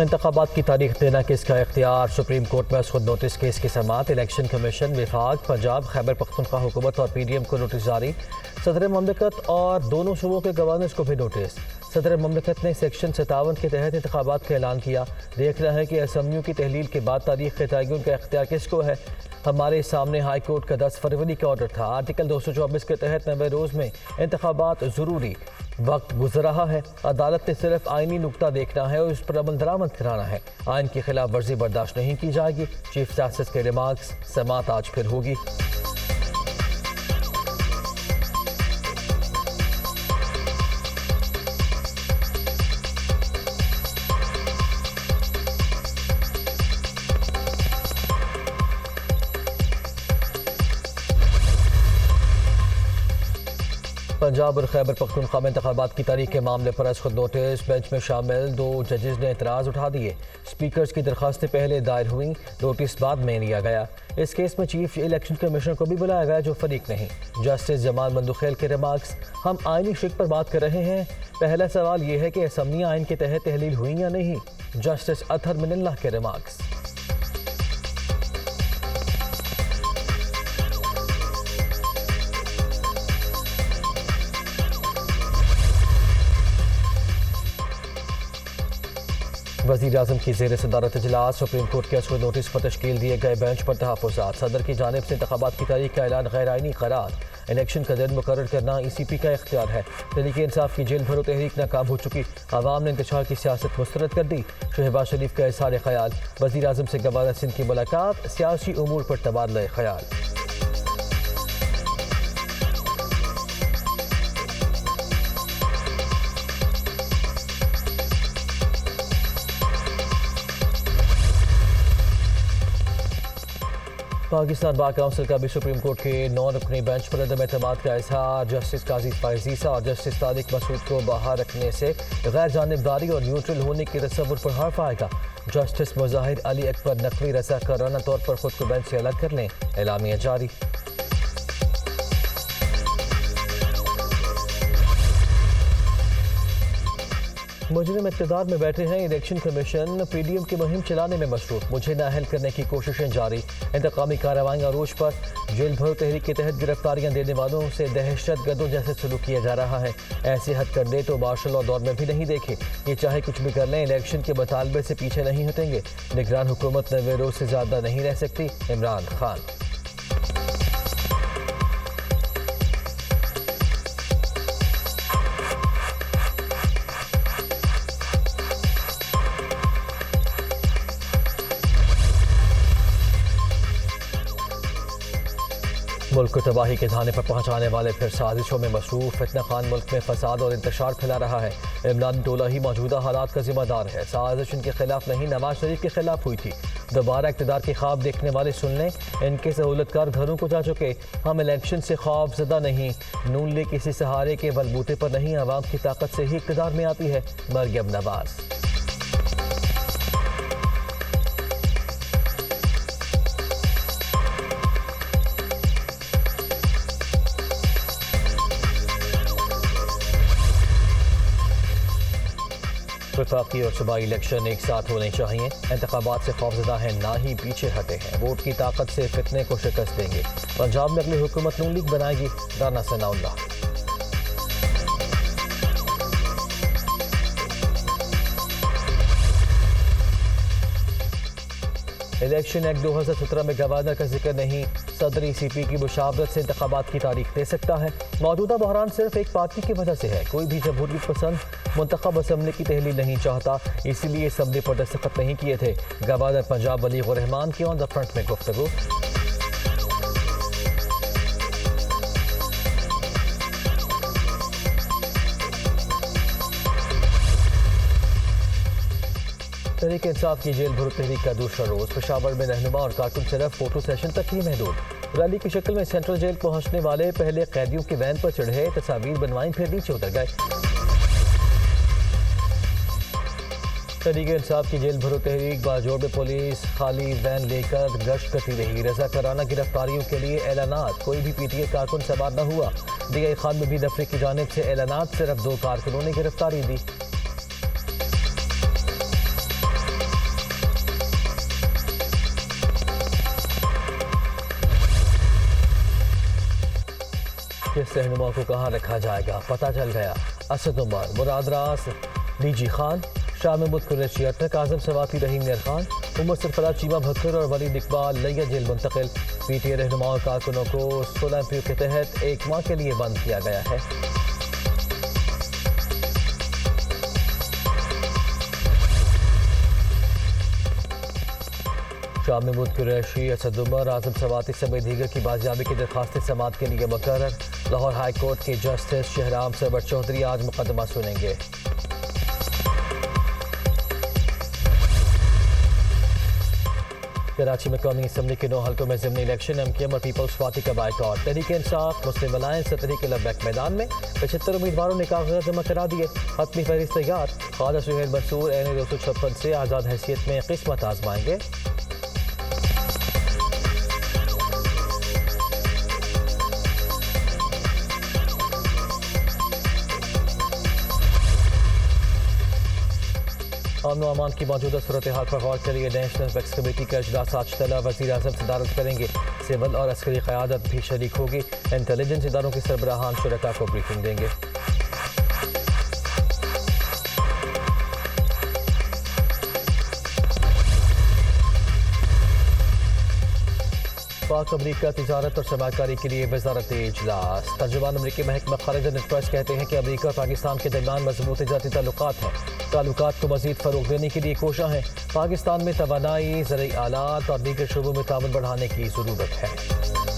इंतबात की तारीख देना किसका इख्तियार सुप्रीम कोर्ट में खुद नोटिस केस की समात इलेक्शन कमीशन विफाक पंजाब, खैबर पख्तनखा हुकूमत और पी डी एम को नोटिस जारी। सदर ममलिकत और दोनों सूबों के गवर्नर्स को भी नोटिस। सदर ममलिकत ने सेक्शन सतावन के तहत इंतबात का ऐलान किया। देख देखना है कि असम्बलियों की तहलील के बाद तारीख के तयन का इख्तियार किसको है? हमारे सामने हाई कोर्ट का दस फरवरी का ऑर्डर था। आर्टिकल दो सौ चौबीस के तहत नवे रोज़ में इंतबात ज़रूरी वक्त गुजर रहा है। अदालत ने सिर्फ़ आइनी नुकता देखना है और उस पर अमल दरामद कराना है। आइन की खिलाफ वर्जी बर्दाश्त नहीं की जाएगी। चीफ जस्टिस के रिमार्क्स समात आज फिर होगी। पंजाब और खैबर पख्तूनख्वा में इंतबात की तारीख के मामले पर आज खुद नोटिस, बेंच में शामिल, दो जजेस ने एतराज़ उठा दिए। स्पीकर्स की दरखास्तें पहले दायर हुई, नोटिस बाद में लिया गया। इस केस में चीफ इलेक्शन कमिश्नर को भी बुलाया गया, जो फरीक नहीं। जस्टिस जमाल मंदुखेल के रिमार्क्स, हम आइनी शिक पर बात कर रहे हैं। पहला सवाल यह है कि असम्बलियाँ आइन के तहत तहलील हुई या नहीं? जस्टिस अथर मिनल्ला के रिमार्क्स। वज़ीर अजम की जेर सदारत इजलास। सुप्रीम कोर्ट के असर नोटिस पर तश्कील दिए गए बेंच पर तहफात सदर की जानब से इंतबात की तारीख का ऐलान गैर आइनी करार। इलेक्शन का दिन मुकर करना ई सी पी का इख्तियार है। तरीके इंसाफ की जेल भरो तहरीक नाकाम हो चुकी। आवाम ने इंतज़ार की सियासत मुस्तरद कर दी। शहबाज शरीफ का इसार ख्याल। वजी अजम से गवर्नर सिंह की मुलाकात। सियासी अमूर पर तबादला ख्याल। पाकिस्तान बार काउंसिल का भी सुप्रीम कोर्ट के नौ रुकनी बेंच पर अदम अतमाद का इजहार। जस्टिस काजी फायजीसा और जस्टिस तारिक मसूद को बाहर रखने से गैर जानबदारी और न्यूट्रल होने के तस्वुर पर हर्फ आएगा जस्टिस मुजाहिर अली अकबर नकवी रजा कराना तौर पर खुद को बेंच से अलग कर लें एलामिया जारी। मुजरम इकतदार में बैठे हैं election commission. P D M की मुहिम चलाने में मसरूफ। मुझे नाहल करने की कोशिशें जारी। इंतकामी कार्रवाई अरूज पर जेल भरो तहरीक के तहत गिरफ्तारियाँ देने वालों से दहशत गर्दों जैसे सलूक किया जा रहा है। ऐसे हद कर दे तो मार्शल लॉ दौर में भी नहीं देखे। ये चाहे कुछ भी कर लें, इलेक्शन के मुतालबे से पीछे नहीं हटेंगे। निगरान हुकूमत नवे रोज से ज़्यादा नहीं रह सकती। इमरान खान। मुल्क को तबाही के धाने पर पहुँचाने वाले फिर साजिशों में मसरूफ। इतना खान मुल्क में फसाद और इंतशार फैला रहा है। इमरान टोला ही मौजूदा हालात का जिम्मेदार है। साजिश इनके खिलाफ नहीं, नवाज़ शरीफ के खिलाफ हुई थी। दोबारा इकतदार के ख्वाब देखने वाले सुन लें इनके सहूलतकार घरों को जा चुके। हम इलेक्शन से ख्वाब ज़दा नहीं। नून ले किसी सहारे के बलबूते पर नहीं, आवाम की ताकत से ही इकतदार में आती है। मरगम नवाज़। विफाकी और सूबाई इलेक्शन एक साथ होने चाहिए। इंतबात से खौफजदा है, ना ही पीछे हटे हैं। वोट की ताकत से फितने को शिकस्त देंगे। पंजाब में अगली हुकूमत नून लीग बनाएगी, राना सनाउल्ला इलेक्शन एक्ट 2017 में गवर्नर का ज़िक्र नहीं सदर सी पी की मुशावरत से इंतबात की तारीख दे सकता है। मौजूदा बहरान सिर्फ़ एक पार्टी की वजह से है। कोई भी जमहूरी पसंद मुंतब असम्बली की तहलील नहीं चाहता, इसीलिए असम्बली पर दस्तखत नहीं किए थे। गवर्नर पंजाब वली रहमान की ऑन द फ्रंट में गुफ्तु तरीके इंसाफ की जेल भरो तहरीक का दूसरा रोज। पेशावर में रहनुमा और कार्टून सिर्फ़ फ़ोटो सेशन तक ही महदूद। रैली की शक्ल में सेंट्रल जेल पहुँचने वाले पहले कैदियों की वैन पर चढ़े तस्वीर बनवाई फिर नीचे उतर गए। तरीके इंसाफ की जेल भरो तहरीक बाजोड़ में पुलिस खाली वैन लेकर गश्त करती रही। रजा कराना गिरफ्तारियों के लिए ऐलानात। कोई भी पीटीए कारकुन सवार न हुआ। डी आई खान में भी दफे की जानब से ऐलानात सिर्फ़ दो कारकुनों ने गिरफ्तारी दी। रहनुमा को कहाँ रखा जाएगा? पता चल गया। असद उमर मुरादराज डीजी खान, शाह महमूद कुरैशी, अटक आज़म सवाती, रहीम नर खान, उमर सरफरा चीमा भक्कर और वलीद इकबाल, लैया जेल मुंतकिल। पी टी ए रहनुमा और कारकुनों को सोलह एम के तहत एक माह के लिए बंद किया गया है। शाह महमूद कुरैशी असद उमर आज़म सवाती समेत दीगर की बाजियाबी की दरखास्त समात के लिए मुकर लाहौर हाई कोर्ट के जस्टिस शहराम सरवर चौधरी आज मुकदमा सुनेंगे। कराची में कौमी असम्बली के नौ हल्कों में जिमनी इलेक्शन एम के एम और पीपल्स पार्टी का बाइकआउट तहरीक इंसाफ, मुस्लिम अलायंस तहरीक लबैक मैदान में पचहत्तर उम्मीदवारों ने कागजात जमा करा दिए। हतमी फहरिस्त तैयार। खादा सुहेल मंसूर, एन दो सौ छप्पन से आज़ाद हैसियत में किस्मत आजमाएँगे। अमन अमान की मौजूदा सूरत हाल पर गौर के लिए नेशनल वैक्स कमेटी का अजलास आज तला वजी अजम सदारत करेंगे। सिविल और अस्करी क्यादत भी शरीक होगी। इंटेलिजेंस इदारों के सरबराहान शुरा को ब्रीफिंग देंगे। पाक अमरीका तजारत और सरमाकारी के लिए वजारत इजलास। तर्जुमान अमरीकी महकमा खारजा नेटवर्क कहते हैं कि अमरीका और पाकिस्तान के दरमियान मज़बूत जाती ताल्लुक हैं। ताल्लुक को मजीद फ़रोग देने के लिए कोशा हैं। पाकिस्तान में तोानाई ज़रिए आलात और दीगर शुबों में तावन बढ़ाने की ज़रूरत है।